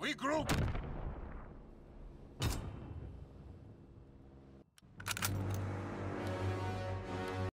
We group.